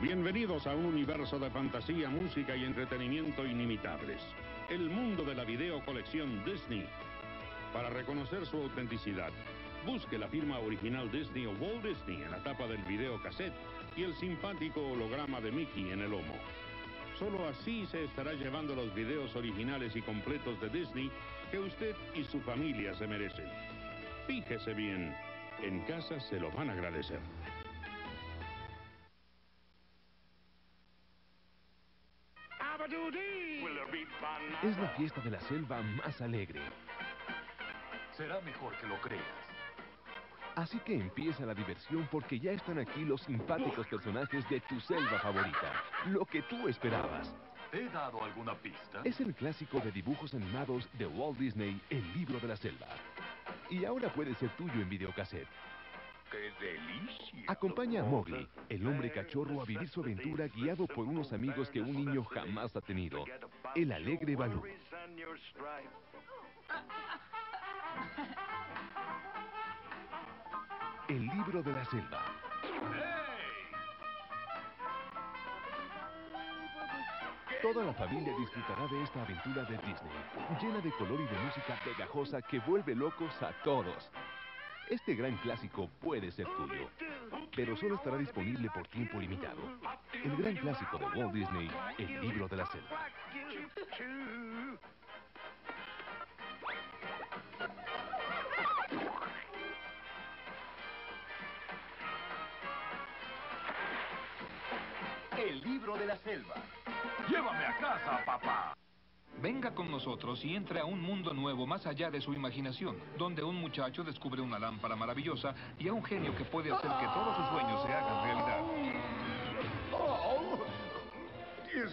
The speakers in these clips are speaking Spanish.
Bienvenidos a un universo de fantasía, música y entretenimiento inimitables. El mundo de la video colección Disney. Para reconocer su autenticidad, busque la firma original Disney o Walt Disney en la tapa del video cassette y el simpático holograma de Mickey en el lomo. Solo así se estará llevando los videos originales y completos de Disney que usted y su familia se merecen. Fíjese bien, en casa se lo van a agradecer. Es la fiesta de la selva más alegre. Será mejor que lo creas. Así que empieza la diversión porque ya están aquí los simpáticos personajes de tu selva favorita. Lo que tú esperabas. ¿Te he dado alguna pista? Es el clásico de dibujos animados de Walt Disney, El libro de la selva. Y ahora puede ser tuyo en videocassette. ¡Qué delicia! Acompaña a Mowgli, el hombre cachorro, a vivir su aventura guiado por unos amigos que un niño jamás ha tenido. El alegre Balú. El libro de la selva. Toda la familia disfrutará de esta aventura de Disney, llena de color y de música pegajosa que vuelve locos a todos. Este gran clásico puede ser tuyo, pero solo estará disponible por tiempo limitado. El gran clásico de Walt Disney, El libro de la selva. El libro de la selva. Llévame a casa, papá. Venga con nosotros y entre a un mundo nuevo más allá de su imaginación, donde un muchacho descubre una lámpara maravillosa y a un genio que puede hacer que todos sus sueños se hagan realidad.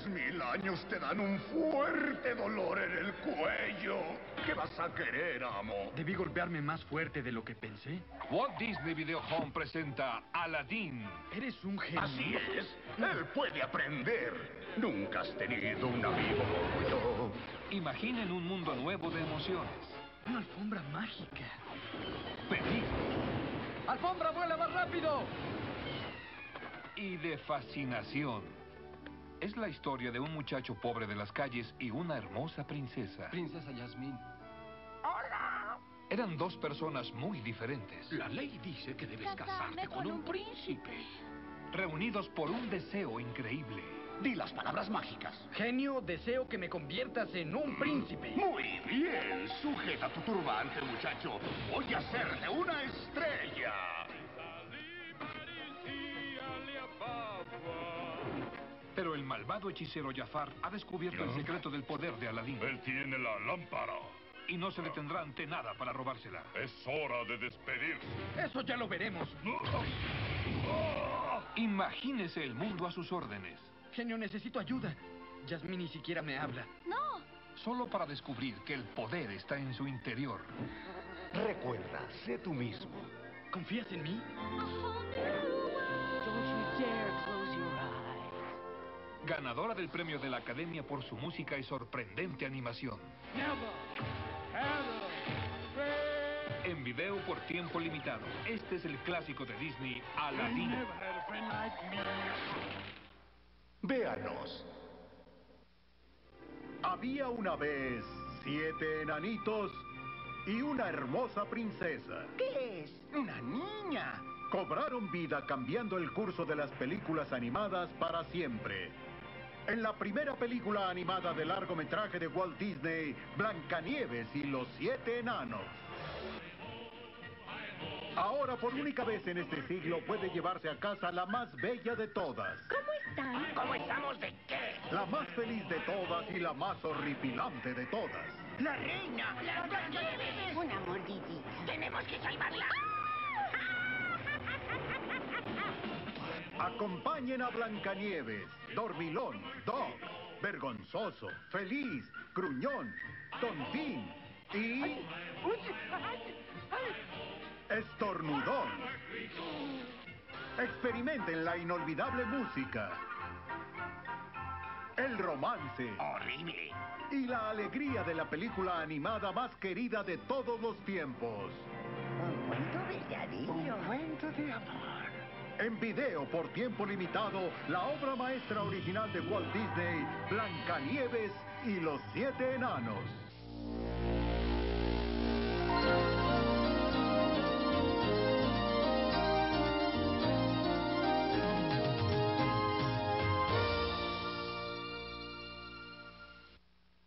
Mil años te dan un fuerte dolor en el cuello. ¿Qué vas a querer, amo? Debí golpearme más fuerte de lo que pensé. Walt Disney Video Home presenta Aladdin. Eres un genio. Así es. Él puede aprender. Nunca has tenido un amigo como yo. Imaginen un mundo nuevo de emociones, Una alfombra mágica. peligro ¡Alfombra, vuela más rápido! y de fascinación. Es la historia de un muchacho pobre de las calles y una hermosa princesa. Princesa Yasmín. Eran dos personas muy diferentes, La ley dice que debes casarte con un príncipe. reunidos por un deseo increíble. Di las palabras mágicas. Genio, deseo que me conviertas en un príncipe. Muy bien. Sujeta tu turbante, muchacho. Voy a hacerte una estrella. Malvado hechicero Jafar ha descubierto el secreto del poder de Aladín Él tiene la lámpara. y no se detendrá ante nada para robársela. Es hora de despedirse. Eso ya lo veremos. Imagínese el mundo a sus órdenes, Genio, necesito ayuda. Yasmín ni siquiera me habla. No, solo para descubrir que el poder está en su interior. Recuerda, sé tú mismo. ¿Confías en mí? Ganadora del premio de la Academia por su música y sorprendente animación. En video por tiempo limitado. Este es el clásico de Disney, Aladdin. Véanos. Había una vez siete enanitos y una hermosa princesa. ¿Qué es? Una niña. Cobraron vida cambiando el curso de las películas animadas para siempre. En la primera película animada de largometraje de Walt Disney, Blancanieves y los siete enanos. Ahora, por única vez en este siglo, puede llevarse a casa la más bella de todas. ¿cómo están? ¿Cómo estamos de qué? La más feliz de todas y la más horripilante de todas. La reina. La Blancanieves. Una mordidita. Tenemos que salvarla. Acompañen a Blancanieves, Dormilón, Doc, Vergonzoso, Feliz, Gruñón, Tontín y... Estornudón. Experimenten la inolvidable música, el romance Horrible. y la alegría de la película animada más querida de todos los tiempos. Un cuento verdadero. cuento de amor. En video por tiempo limitado, la obra maestra original de Walt Disney, Blancanieves y los siete enanos.